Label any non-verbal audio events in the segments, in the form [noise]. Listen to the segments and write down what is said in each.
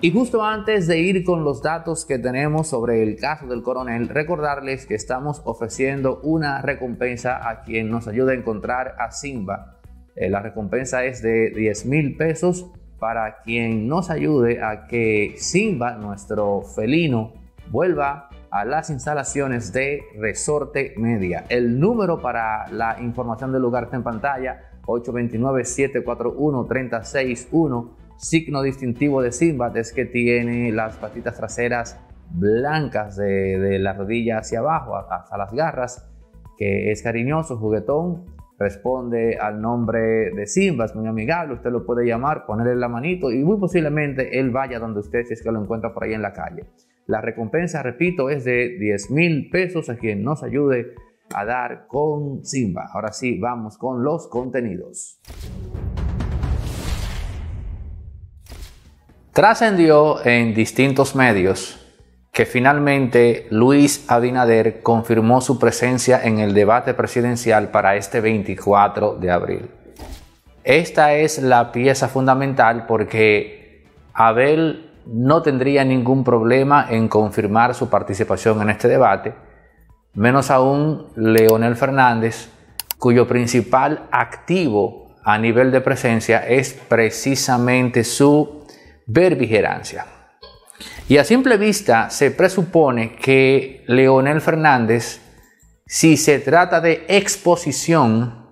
Y justo antes de ir con los datos que tenemos sobre el caso del coronel, recordarles que estamos ofreciendo una recompensa a quien nos ayude a encontrar a Simba. Eh, la recompensa es de 10 mil pesos para quien nos ayude a que Simba, nuestro felino, vuelva a las instalaciones de Resorte Media. El número para la información del lugar está en pantalla, 829-741-361 signo distintivo de Simba es que tiene las patitas traseras blancas de, la rodilla hacia abajo, hasta las garras, que es cariñoso, juguetón, responde al nombre de Simba, es muy amigable, usted lo puede llamar, ponerle la manito y muy posiblemente él vaya donde usted si es que lo encuentra por ahí en la calle. La recompensa, repito, es de 10 mil pesos a quien nos ayude a dar con Simba. Ahora sí, vamos con los contenidos. Trascendió en distintos medios que finalmente Luis Abinader confirmó su presencia en el debate presidencial para este 24 de abril. Esta es la pieza fundamental porque Abel no tendría ningún problema en confirmar su participación en este debate, menos aún Leonel Fernández, cuyo principal activo a nivel de presencia es precisamente su ver vigerancia. Y a simple vista se presupone que Leonel Fernández, si se trata de exposición,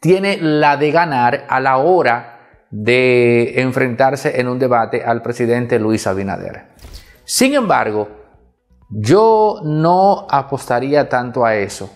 tiene la de ganar a la hora de enfrentarse en un debate al presidente Luis Abinader. Sin embargo, yo no apostaría tanto a eso,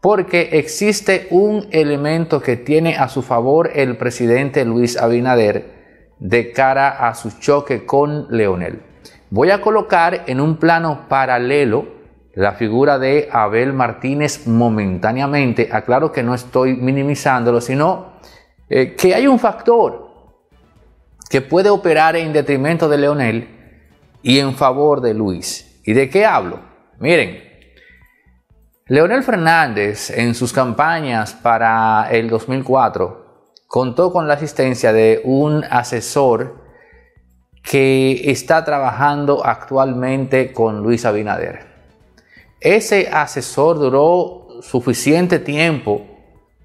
porque existe un elemento que tiene a su favor el presidente Luis Abinader, de cara a su choque con Leonel. Voy a colocar en un plano paralelo la figura de Abel Martínez momentáneamente. Aclaro que no estoy minimizándolo, sino eh, que hay un factor que puede operar en detrimento de Leonel y en favor de Luis. ¿Y de qué hablo? Miren, Leonel Fernández en sus campañas para el 2004 contó con la asistencia de un asesor que está trabajando actualmente con Luis Abinader. Ese asesor duró suficiente tiempo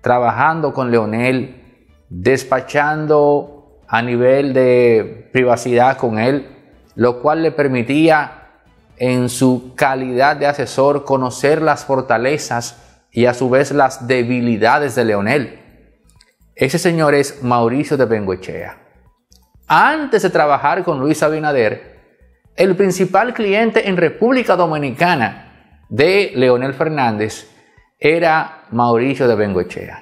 trabajando con Leonel, despachando a nivel de privacidad con él, lo cual le permitía en su calidad de asesor conocer las fortalezas y a su vez las debilidades de Leonel. Ese señor es Mauricio de Bengoechea. Antes de trabajar con Luis Abinader, el principal cliente en República Dominicana de Leonel Fernández era Mauricio de Bengoechea,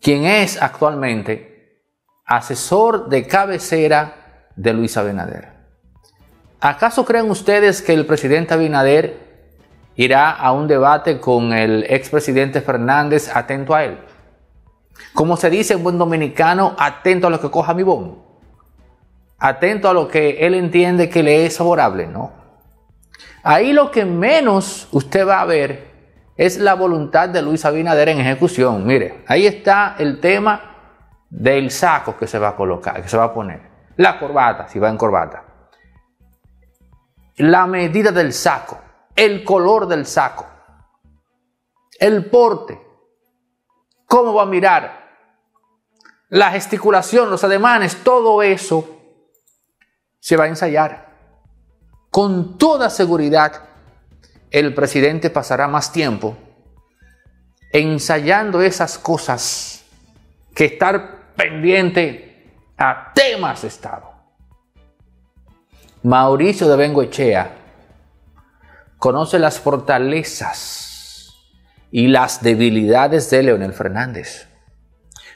quien es actualmente asesor de cabecera de Luis Abinader. ¿Acaso creen ustedes que el presidente Abinader irá a un debate con el expresidente Fernández atento a él? Como se dice en buen dominicano, atento a lo que coja mi bombo. Atento a lo que él entiende que le es favorable, ¿no? Ahí lo que menos usted va a ver es la voluntad de Luis Abinader en ejecución. Mire, ahí está el tema del saco que se va a colocar, que se va a poner. La corbata, si va en corbata. La medida del saco, el color del saco, el porte, cómo va a mirar, la gesticulación, los ademanes, todo eso se va a ensayar. Con toda seguridad, el presidente pasará más tiempo ensayando esas cosas que estar pendiente a temas de Estado. Mauricio de Bengoechea conoce las fortalezas y las debilidades de Leonel Fernández.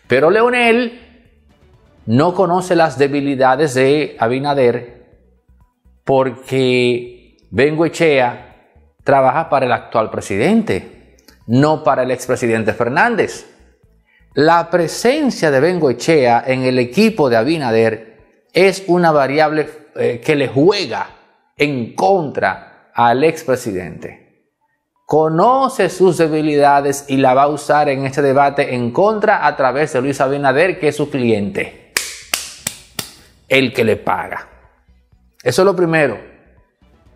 Pero Leonel no conoce las debilidades de Abinader porque Bengoechea trabaja para el actual presidente, no para el expresidente Fernández. La presencia de Bengoechea en el equipo de Abinader es una variable eh, que le juega en contra al expresidente conoce sus debilidades y la va a usar en este debate en contra a través de Luis Abinader, que es su cliente. el que le paga. Eso es lo primero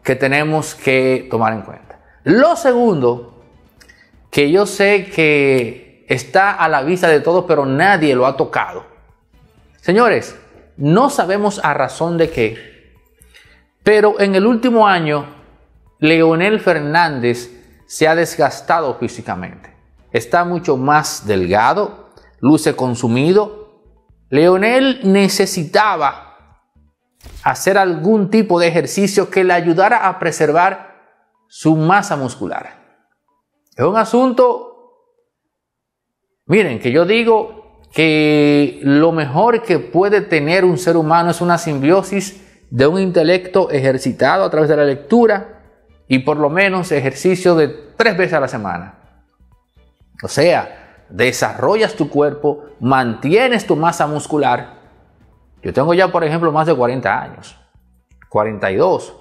que tenemos que tomar en cuenta. Lo segundo, que yo sé que está a la vista de todos, pero nadie lo ha tocado. Señores, no sabemos a razón de qué, pero en el último año, Leonel Fernández se ha desgastado físicamente. Está mucho más delgado, luce consumido. Leonel necesitaba hacer algún tipo de ejercicio que le ayudara a preservar su masa muscular. Es un asunto, miren, que yo digo que lo mejor que puede tener un ser humano es una simbiosis de un intelecto ejercitado a través de la lectura y por lo menos ejercicio de tres veces a la semana. O sea, desarrollas tu cuerpo, mantienes tu masa muscular. Yo tengo ya, por ejemplo, más de 40 años, 42,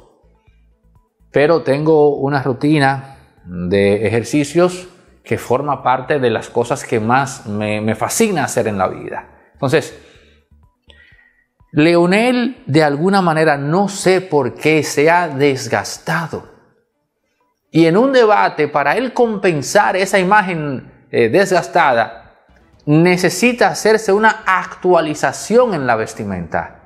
pero tengo una rutina de ejercicios que forma parte de las cosas que más me, fascina hacer en la vida. Entonces, Leonel de alguna manera no sé por qué se ha desgastado. Y en un debate, para él compensar esa imagen eh, desgastada, necesita hacerse una actualización en la vestimenta.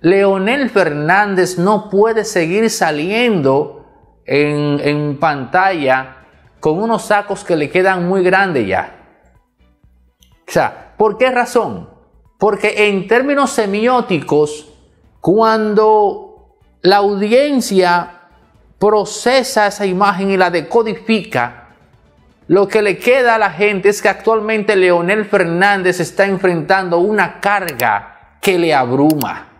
Leonel Fernández no puede seguir saliendo en, pantalla con unos sacos que le quedan muy grandes ya. O sea, ¿por qué razón? Porque en términos semióticos, cuando la audiencia procesa esa imagen y la decodifica, lo que le queda a la gente es que actualmente Leonel Fernández está enfrentando una carga que le abruma.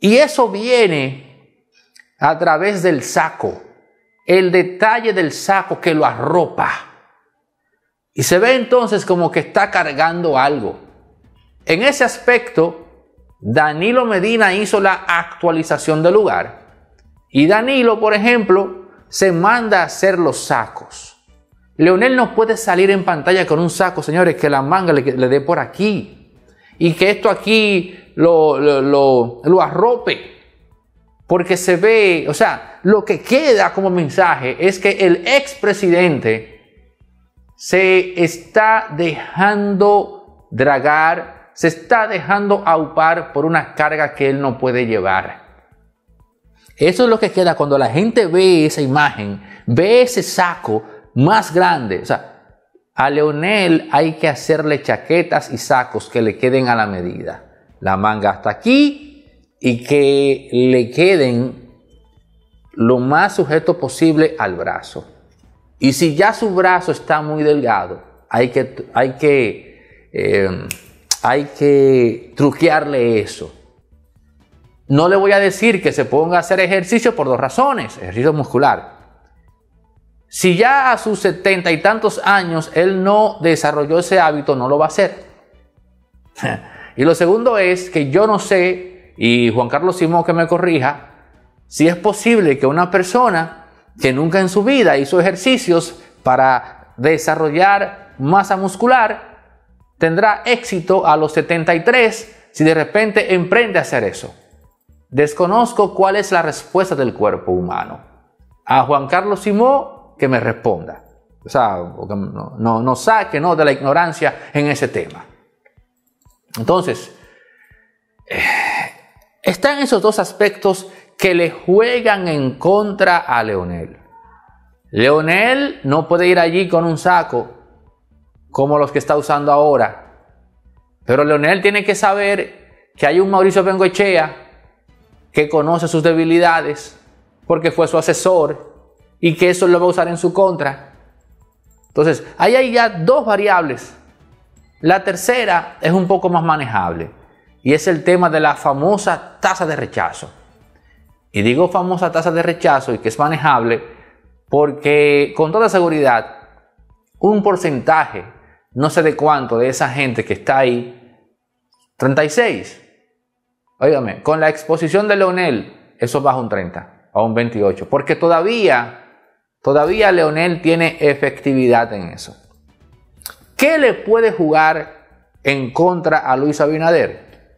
Y eso viene a través del saco el detalle del saco que lo arropa. Y se ve entonces como que está cargando algo. En ese aspecto, Danilo Medina hizo la actualización del lugar. Y Danilo, por ejemplo, se manda a hacer los sacos. Leonel no puede salir en pantalla con un saco, señores, que la manga le, dé por aquí. Y que esto aquí lo, lo, lo arrope. Porque se ve, o sea, lo que queda como mensaje es que el expresidente se está dejando dragar, se está dejando aupar por una carga que él no puede llevar. Eso es lo que queda cuando la gente ve esa imagen, ve ese saco más grande. O sea, a Leonel hay que hacerle chaquetas y sacos que le queden a la medida. La manga hasta aquí y que le queden lo más sujeto posible al brazo. Y si ya su brazo está muy delgado, hay que, hay que, em, hay que truquearle eso. No le voy a decir que se ponga a hacer ejercicio por dos razones, ejercicio muscular. Si ya a sus setenta y tantos años él no desarrolló ese hábito, no lo va a hacer. [laughs] y lo segundo es que yo no sé y Juan Carlos Simón que me corrija, si es posible que una persona que nunca en su vida hizo ejercicios para desarrollar masa muscular, tendrá éxito a los 73 si de repente emprende a hacer eso. Desconozco cuál es la respuesta del cuerpo humano. A Juan Carlos Simón que me responda. O sea, no, no, no saque ¿no? de la ignorancia en ese tema. Entonces, eh, están esos dos aspectos que le juegan en contra a Leonel. Leonel no puede ir allí con un saco como los que está usando ahora. Pero Leonel tiene que saber que hay un Mauricio Bengoechea que conoce sus debilidades porque fue su asesor y que eso lo va a usar en su contra. Entonces, ahí hay ya dos variables. La tercera es un poco más manejable y es el tema de la famosa tasa de rechazo. Y digo famosa tasa de rechazo y que es manejable porque con toda seguridad un porcentaje, no sé de cuánto, de esa gente que está ahí, 36. Óigame, con la exposición de Leonel, eso baja un 30 a un 28, porque todavía, todavía Leonel tiene efectividad en eso. ¿Qué le puede jugar en contra a Luis Abinader?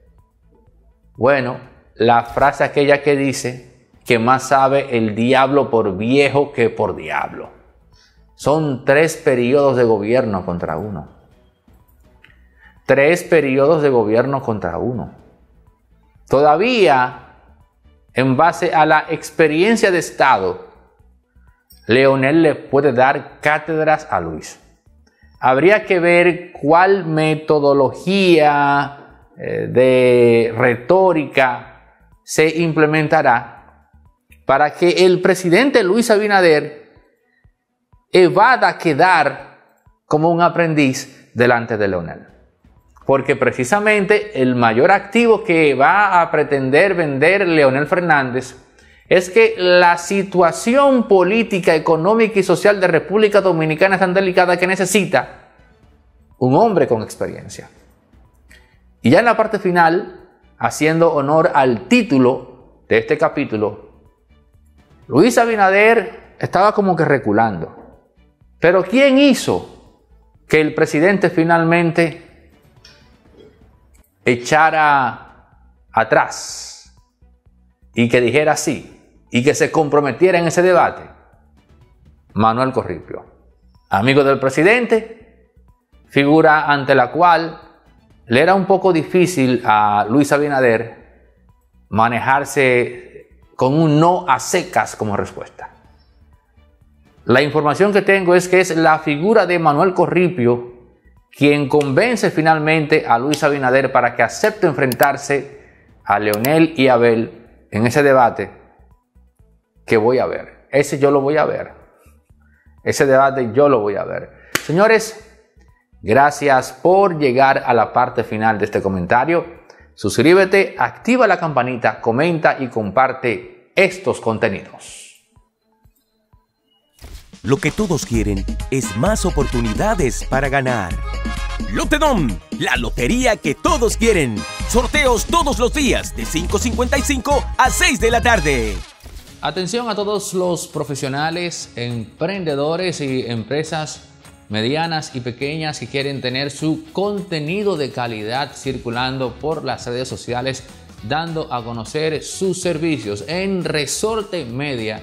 Bueno, la frase aquella que dice que más sabe el diablo por viejo que por diablo. Son tres periodos de gobierno contra uno. Tres periodos de gobierno contra uno. Todavía, en base a la experiencia de Estado, Leonel le puede dar cátedras a Luis. Habría que ver cuál metodología eh, de retórica se implementará para que el presidente Luis Abinader evada quedar como un aprendiz delante de Leonel. Porque precisamente el mayor activo que va a pretender vender Leonel Fernández es que la situación política, económica y social de República Dominicana es tan delicada que necesita un hombre con experiencia. Y ya en la parte final, haciendo honor al título de este capítulo, Luis Abinader estaba como que reculando. Pero ¿quién hizo que el presidente finalmente echara atrás y que dijera sí y que se comprometiera en ese debate? Manuel Corripio, amigo del presidente, figura ante la cual le era un poco difícil a Luis Abinader manejarse con un no a secas como respuesta. La información que tengo es que es la figura de Manuel Corripio quien convence finalmente a Luis Abinader para que acepte enfrentarse a Leonel y Abel en ese debate que voy a ver. Ese yo lo voy a ver. Ese debate yo lo voy a ver. Señores, gracias por llegar a la parte final de este comentario. Suscríbete, activa la campanita, comenta y comparte estos contenidos. Lo que todos quieren es más oportunidades para ganar. Lotedom, la lotería que todos quieren. Sorteos todos los días de 5.55 a 6 de la tarde. Atención a todos los profesionales, emprendedores y empresas medianas y pequeñas que quieren tener su contenido de calidad circulando por las redes sociales, dando a conocer sus servicios. En Resorte Media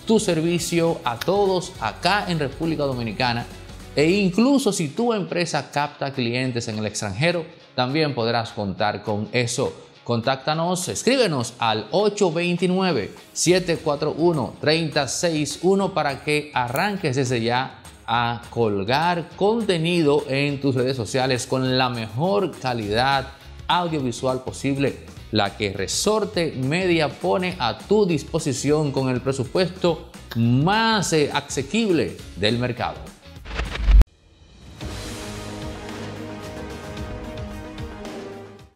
tu servicio a todos acá en República Dominicana. E incluso si tu empresa capta clientes en el extranjero, también podrás contar con eso. Contáctanos, escríbenos al 829-741-361 para que arranques desde ya a colgar contenido en tus redes sociales con la mejor calidad audiovisual posible, la que Resorte Media pone a tu disposición con el presupuesto más eh, asequible del mercado.